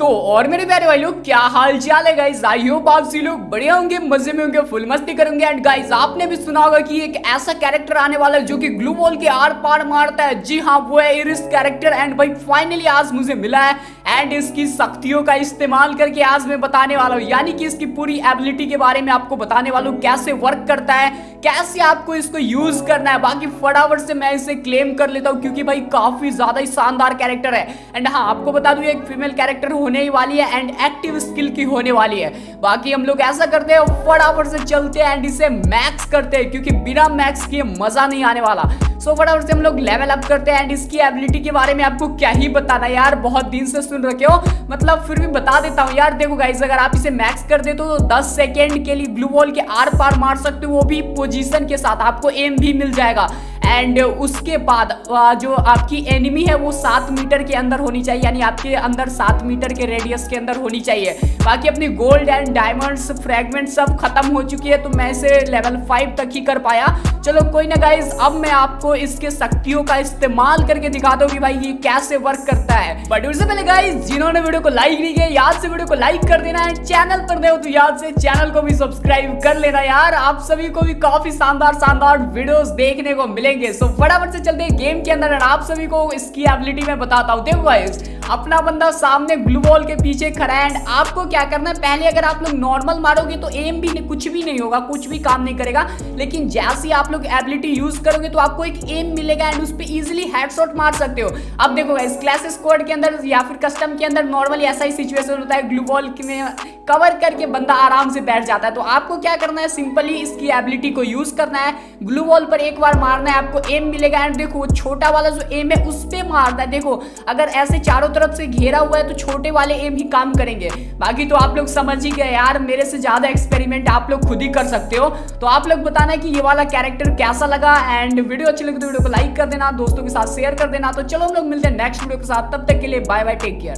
तो और मेरे प्यारे भाई लोग, क्या हाल चाल है गाइज़ आई होप आप सभी लोग बढ़िया होंगे, मज़े में होंगे फुल मस्ती करेंगे। एंड गाइज़ आपने भी सुना होगा कि एक ऐसा कैरेक्टर आने वाला है जो कि ग्लू बॉल के आर पार मारता है। जी हाँ वो है इरिस कैरेक्टर एंड भाई फाइनली आज मुझे मिला है एंड इसकी शक्तियों का इस्तेमाल करके आज मैं बताने वाला हूँ। यानी कि इसकी पूरी एबिलिटी के बारे में आपको बताने वाला हूँ। कैसे वर्क करता है, कैसे आपको इसको यूज़ करना है। बाकी फटाफट से मैं इसे क्लेम कर लेता हूँ, क्योंकि भाई काफ़ी ज़्यादा ही शानदार कैरेक्टर है। एंड हाँ आपको बता दूँ, एक फीमेल कैरेक्टर होने ही वाली है एंड एक्टिव स्किल की होने वाली है। बाकी हम लोग ऐसा करते हैं, फटाफट से चलते हैं एंड इसे मैक्स करते हैं, क्योंकि बिना मैक्स किए मज़ा नहीं आने वाला। सो फटाफट से हम लोग लेवल अप करते हैं? एंड इसकी एबिलिटी के बारे में आपको क्या ही बताना यार? बहुत दिन से सुन रखे हो। मतलब फिर भी बता देता हूँ यार, देखो गाइज़ अगर आप इसे मैक्स कर दे तो 10 सेकेंड के लिए ब्लू बॉल के आर पार मार सकते हो, वो भी पोजिशन के साथ आपको एम भी मिल जाएगा। एंड उसके बाद जो आपकी एनिमी है, वो सात मीटर के अंदर होनी चाहिए, यानी आपके अंदर सात मीटर के रेडियस के अंदर होनी चाहिए। बाकी अपनी गोल्ड एंड डायमंड्स फ्रेगमेंट सब खत्म हो चुकी है तो मैं इसे लेवल फाइव तक ही कर पाया। चलो, कोई ना गाइज़ अब मैं आपको इसके शक्तियों का इस्तेमाल करके दिखा दो कि भाई ये कैसे वर्क करता है। बट उससे पहले गाइज़ जिन्होंने वीडियो को लाइक नहीं किया, याद से वीडियो को लाइक कर देना है। चैनल पर हो तो याद से चैनल को भी सब्सक्राइब कर लेना यार। आप सभी को भी काफ़ी शानदार शानदार वीडियोस देखने को मिलेंगे। सो फटाफट से चलते हैं गेम के अंदर आप सभी को इसकी एबिलिटी में बताता हूँ। देखो गाइज़ अपना बंदा सामने ग्लू बॉल के पीछे खड़ा है एंड आपको क्या करना है? पहले अगर आप लोग नॉर्मल मारोगे तो एम भी नहीं, कुछ भी नहीं होगा, कुछ भी काम नहीं करेगा। लेकिन जैसे ही आप लोग एबिलिटी यूज़ करोगे तो आपको एक एम मिलेगा एंड उस पर इजिली हेडशॉट मार सकते हो। अब देखो इस क्लास स्क्वाड के अंदर या फिर कस्टम के अंदर नॉर्मली ऐसा ही सिचुएशन होता है ग्लू बॉल में कवर करके बंदा आराम से बैठ जाता है। तो आपको क्या करना है? सिंपली इसकी एबिलिटी को यूज़ करना है। ग्लू वॉल पर एक बार मारना है, आपको एम मिलेगा। एंड देखो, छोटा वाला जो एम है, उस पर मारना है। देखो, अगर ऐसे चारों तरफ़ से घेरा हुआ है तो छोटे वाले एम ही काम करेंगे। बाकी तो आप लोग समझ ही गए यार, मेरे से ज़्यादा एक्सपेरिमेंट आप लोग खुद ही कर सकते हो। तो आप लोग बताना कि ये वाला कैरेक्टर कैसा लगा। एंड वीडियो अच्छी लगी तो वीडियो को लाइक कर देना, दोस्तों के साथ शेयर कर देना। तो चलो हम लोग मिलते हैं नेक्स्ट वीडियो के साथ। तब तक के लिए बाय बाय टेक केयर